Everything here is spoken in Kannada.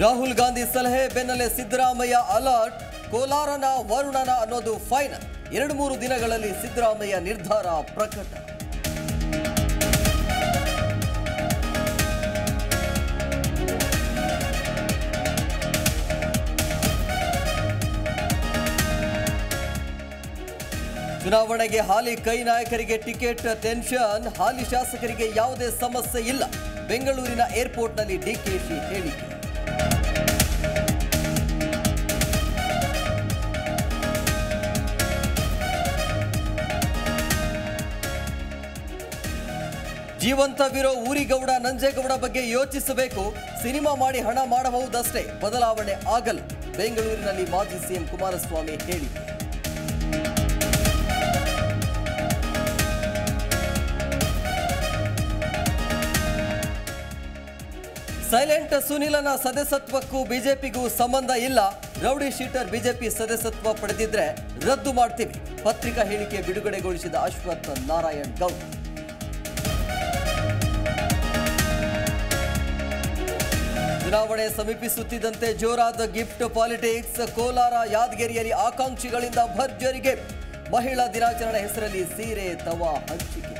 ರಾಹುಲ್ ಗಾಂಧಿ ಸಲಹೆ ಬೆನ್ನಲ್ಲೇ ಸಿದ್ದರಾಮಯ್ಯ ಅಲರ್ಟ್, ಕೋಲಾರನ ವರುಣನ ಅನ್ನೋದು ಫೈನಲ್. ಎರಡು ಮೂರು ದಿನಗಳಲ್ಲಿ ಸಿದ್ದರಾಮಯ್ಯ ನಿರ್ಧಾರ ಪ್ರಕಟ. ಚುನಾವಣೆಗೆ ಹಾಲಿ ಕೈ ನಾಯಕರಿಗೆ ಟಿಕೆಟ್ ಟೆನ್ಷನ್, ಹಾಲಿ ಶಾಸಕರಿಗೆ ಯಾವುದೇ ಸಮಸ್ಯೆ ಇಲ್ಲ. ಬೆಂಗಳೂರಿನ ಏರ್ಪೋರ್ಟ್ನಲ್ಲಿ ಡಿಕೆಶಿ ಹೇಳಿಕೆ. ಜೀವಂತವಿರೋ ಊರಿಗೌಡ, ನಂಜೇಗೌಡ ಬಗ್ಗೆ ಯೋಚಿಸಬೇಕು. ಸಿನಿಮಾ ಮಾಡಿ ಹಣ ಮಾಡಬಹುದಷ್ಟೇ. ಬದಲಾವಣೆ ಆಗಲ್ಲ. ಬೆಂಗಳೂರಿನಲ್ಲಿ ಮಾಜಿ ಸಿಎಂ ಕುಮಾರಸ್ವಾಮಿ ಹೇಳಿಕೆ. ಸೈಲೆಂಟ್ ಸುನಿಲನ ಸದಸ್ಯತ್ವಕ್ಕೂ ಬಿಜೆಪಿಗೂ ಸಂಬಂಧ ಇಲ್ಲ. ರೌಡಿ ಶೀಟರ್ ಬಿಜೆಪಿ ಸದಸ್ಯತ್ವ ಪಡೆದಿದ್ರೆ ರದ್ದು ಮಾಡ್ತೀವಿ. ಪತ್ರಿಕಾ ಹೇಳಿಕೆ ಬಿಡುಗಡೆಗೊಳಿಸಿದ ಅಶ್ವಥ್ ನಾರಾಯಣ್ ಗೌಡ್. ಚುನಾವಣೆ ಸಮೀಪಿಸುತ್ತಿದ್ದಂತೆ ಜೋರಾದ ಗಿಫ್ಟ್ ಪಾಲಿಟಿಕ್ಸ್, ಕೋಲಾರ ಯಾದಗಿರಿಯಲ್ಲಿ ಆಕಾಂಕ್ಷಿಗಳಿಂದ ಭರ್ಜರಿಗೆ ಮಹಿಳಾ ದಿನಾಚರಣೆ ಹೆಸರಲ್ಲಿ ಸೀರೆ, ತವಾ, ಹಂಚಿಕೆ.